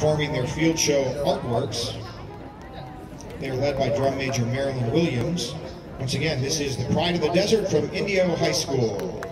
performing their field show artworks. They are led by drum major Marilyn Williams. Once again, this is the Pride of the Desert from Indio High School.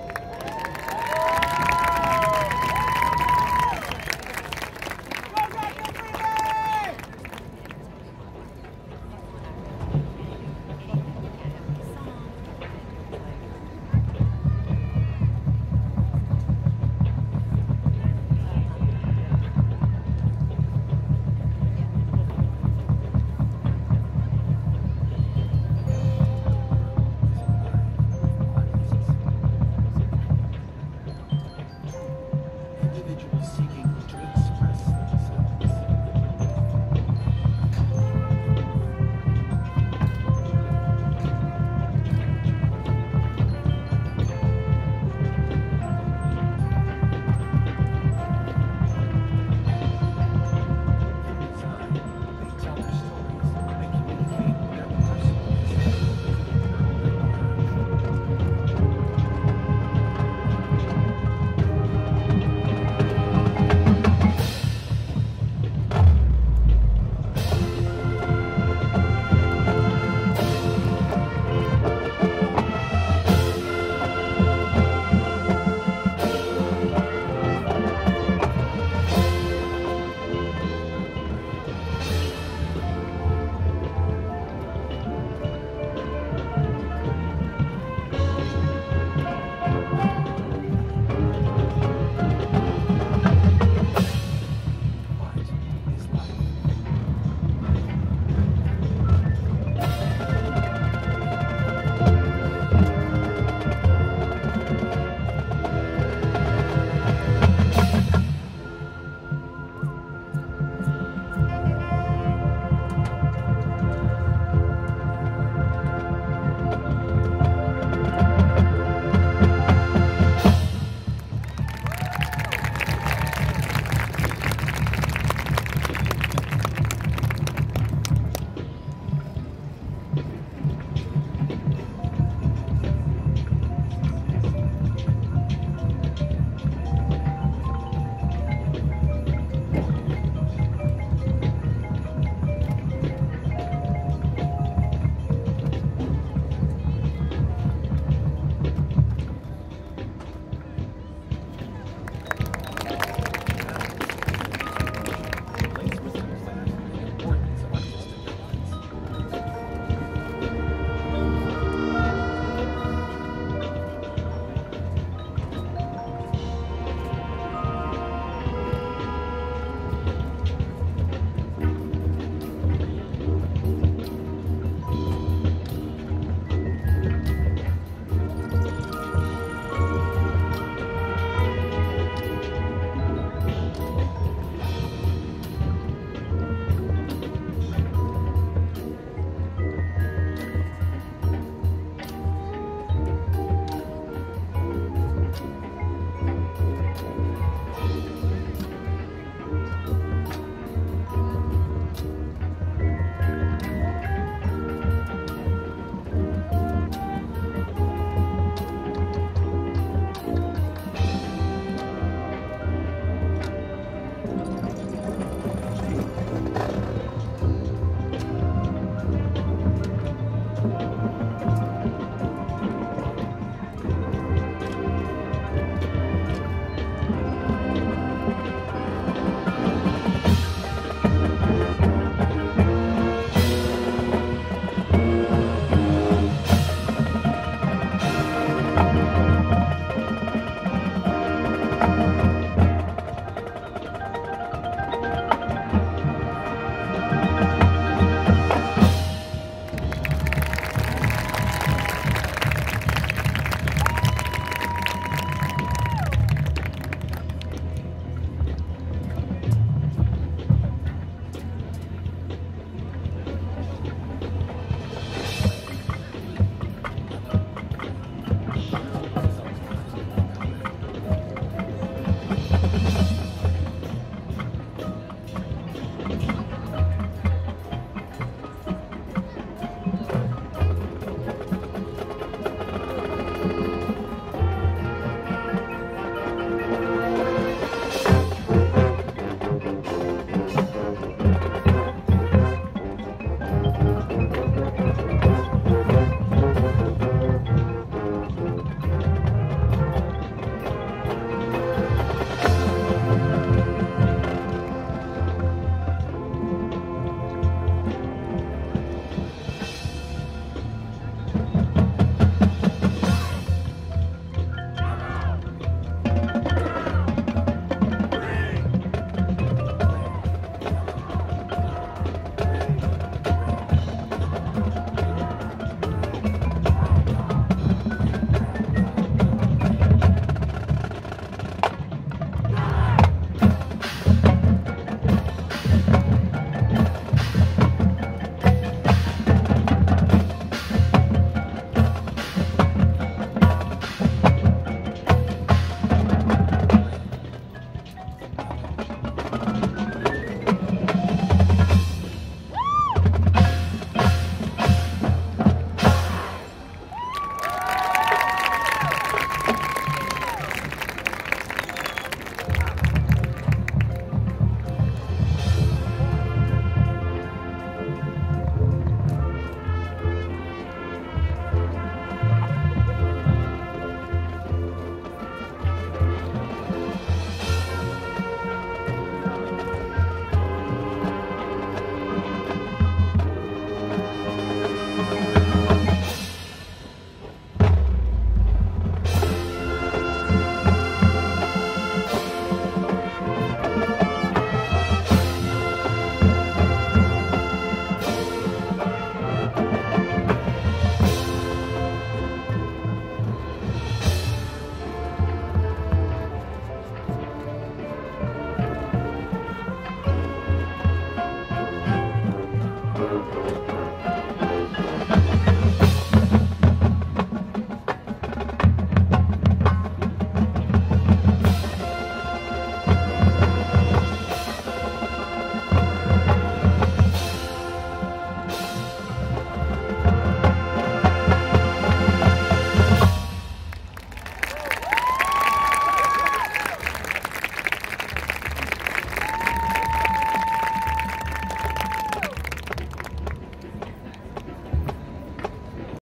individuals seeking